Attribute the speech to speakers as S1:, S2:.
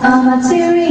S1: A material,